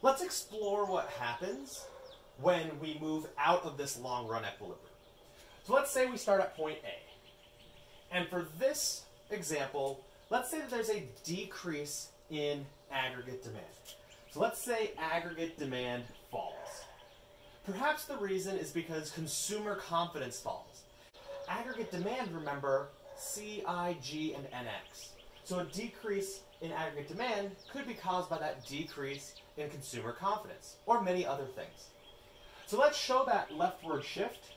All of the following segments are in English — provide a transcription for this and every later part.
Let's explore what happens when we move out of this long run equilibrium. So let's say we start at point A. And for this example, let's say that there's a decrease in aggregate demand. So let's say aggregate demand falls. Perhaps the reason is because consumer confidence falls. Aggregate demand, remember, C, I, G, and NX. So a decrease in aggregate demand could be caused by that decrease in consumer confidence, or many other things. So let's show that leftward shift.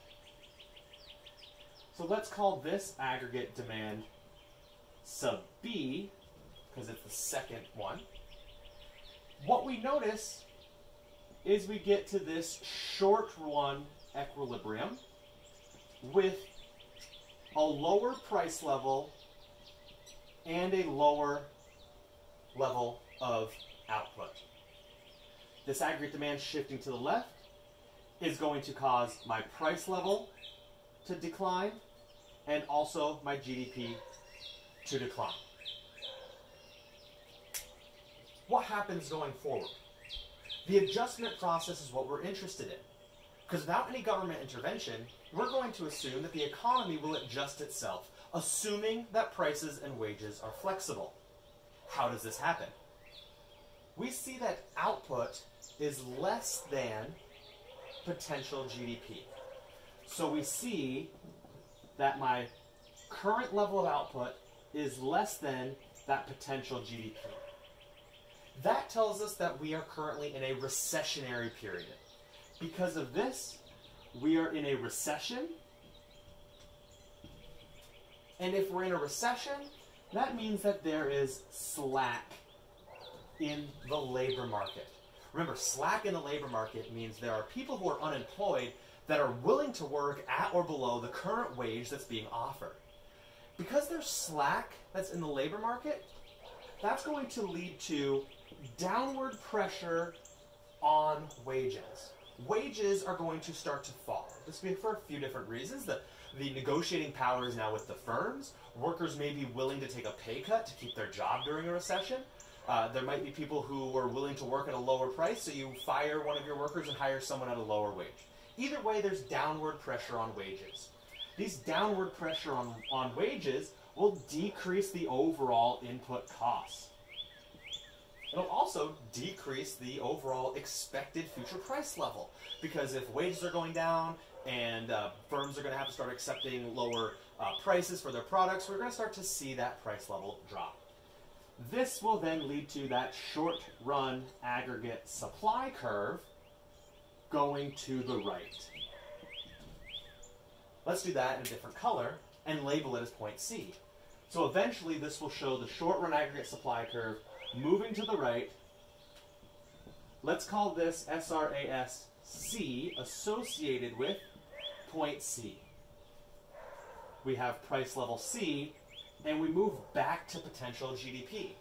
So let's call this aggregate demand sub B, because it's the second one. What we notice is we get to this short run equilibrium with a lower price level and a lower level of output. This aggregate demand shifting to the left is going to cause my price level to decline and also my GDP to decline. What happens going forward? The adjustment process is what we're interested in. Because without any government intervention, we're going to assume that the economy will adjust itself, assuming that prices and wages are flexible. How does this happen? We see that output is less than potential GDP. So we see that my current level of output is less than that potential GDP. That tells us that we are currently in a recessionary period. Because of this, we are in a recession. And if we're in a recession, that means that there is slack in the labor market. Remember, slack in the labor market means there are people who are unemployed that are willing to work at or below the current wage that's being offered. Because there's slack that's in the labor market, that's going to lead to downward pressure on wages. Wages are going to start to fall. This for a few different reasons. The, the negotiating power is now with the firms. Workers may be willing to take a pay cut to keep their job during a recession. Uh, there might be people who are willing to work at a lower price, so you fire one of your workers and hire someone at a lower wage. Either way, there's downward pressure on wages. These downward pressure on, on wages will decrease the overall input costs. It'll also decrease the overall expected future price level because if wages are going down and uh, firms are going to have to start accepting lower uh, prices for their products, we're going to start to see that price level drop. This will then lead to that short run aggregate supply curve going to the right. Let's do that in a different color and label it as point C. So eventually this will show the short run aggregate supply curve moving to the right. Let's call this SRAS-C associated with point C. We have price level C and we move back to potential GDP.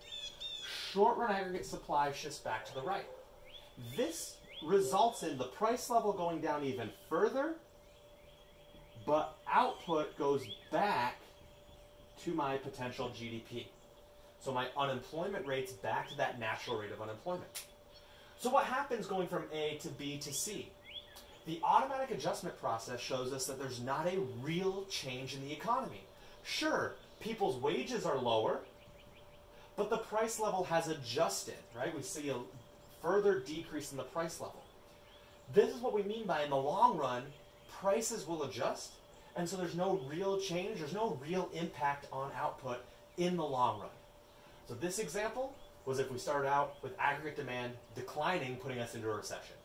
Short run aggregate supply shifts back to the right. This results in the price level going down even further, but output goes back to my potential GDP. So my unemployment rate's back to that natural rate of unemployment. So what happens going from A to B to C? The automatic adjustment process shows us that there's not a real change in the economy. Sure, people's wages are lower, but the price level has adjusted, right? We see a further decrease in the price level. This is what we mean by in the long run, prices will adjust, and so there's no real change, there's no real impact on output in the long run. So this example was if we started out with aggregate demand declining, putting us into a recession.